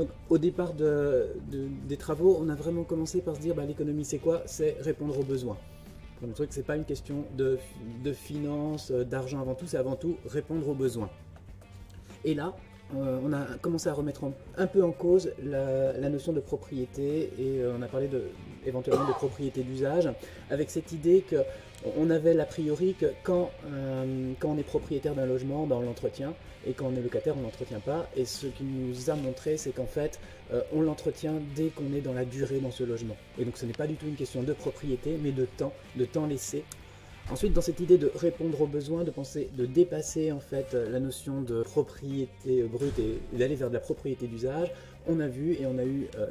Donc au départ des travaux, on a vraiment commencé par se dire bah, l'économie c'est quoi? C'est répondre aux besoins. Donc, le truc, c'est pas une question de, de finances, d'argent avant tout, c'est avant tout répondre aux besoins. Et là, euh, on a commencé à remettre un peu en cause la, notion de propriété et euh, on a parlé éventuellement de propriété d'usage avec cette idée qu'on avait l'a priori que quand, euh, on est propriétaire d'un logement, ben, on l'entretient et quand on est locataire, on l'entretient pas. Et ce qui nous a montré, c'est qu'en fait, on l'entretient dès qu'on est dans la durée dans ce logement. Et donc ce n'est pas du tout une question de propriété, mais de temps, de temps laissé Ensuite, dans cette idée de répondre aux besoins, de penser, de dépasser en fait la notion de propriété brute et d'aller vers de la propriété d'usage, on a vu et on a eu euh,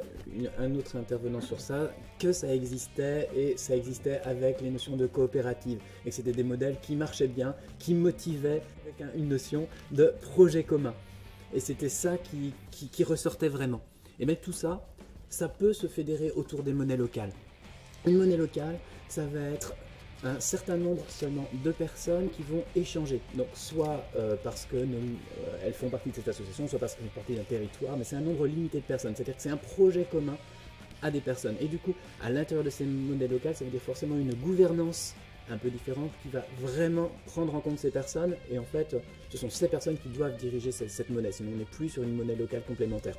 un autre intervenant sur ça que ça existait et ça existait avec les notions de coopérative et que c'était des modèles qui marchaient bien, qui motivaient avec une notion de projet commun. Et c'était ça qui, qui ressortait vraiment. Et bien tout ça, ça peut se fédérer autour des monnaies locales. Une monnaie locale, ça va être un certain nombre seulement de personnes qui vont échanger. Donc soit euh, parce qu'elles euh, font partie de cette association, soit parce qu'elles font partie d'un territoire, mais c'est un nombre limité de personnes. C'est-à-dire que c'est un projet commun à des personnes. Et du coup, à l'intérieur de ces modèles locales, ça veut dire forcément une gouvernance un peu différente qui va vraiment prendre en compte ces personnes. Et en fait, ce sont ces personnes qui doivent diriger cette, cette monnaie. Sinon, on n'est plus sur une monnaie locale complémentaire.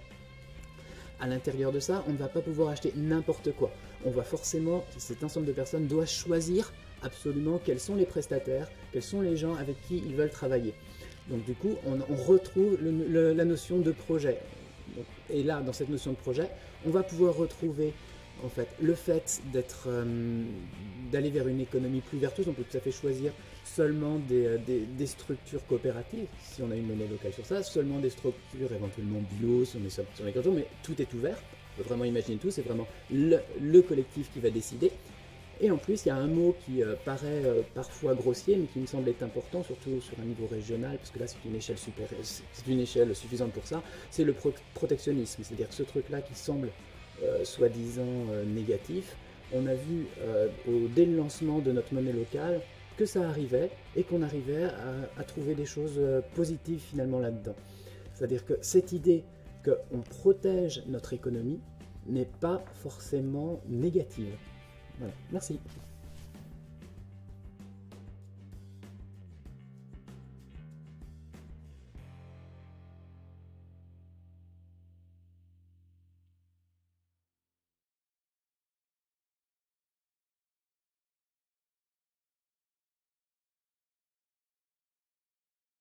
À l'intérieur de ça, on ne va pas pouvoir acheter n'importe quoi. On va forcément, cet ensemble de personnes doit choisir absolument quels sont les prestataires, quels sont les gens avec qui ils veulent travailler. Donc du coup, on, retrouve la notion de projet. et là, dans cette notion de projet, on va pouvoir retrouver en fait le fait d'être euh, d'aller vers une économie plus vertueuse. On peut tout à fait choisir seulement des, des, structures coopératives, si on a une monnaie locale sur ça, seulement des structures éventuellement bio, si on est sur, les cantons, mais tout est ouvert. On peut vraiment imaginer tout, c'est vraiment le collectif qui va décider. Et en plus, il y a un mot qui euh, paraît euh, parfois grossier, mais qui me semble être important, surtout sur un niveau régional, parce que là, c'est une échelle c'est une échelle suffisante pour ça. C'est le protectionnisme, c'est-à-dire ce truc-là qui semble euh, soi-disant négatif. On a vu dès le lancement de notre monnaie locale que ça arrivait et qu'on arrivait à, trouver des choses positives finalement là-dedans. C'est-à-dire que cette idée qu'on protège notre économie n'est pas forcément négative. Merci.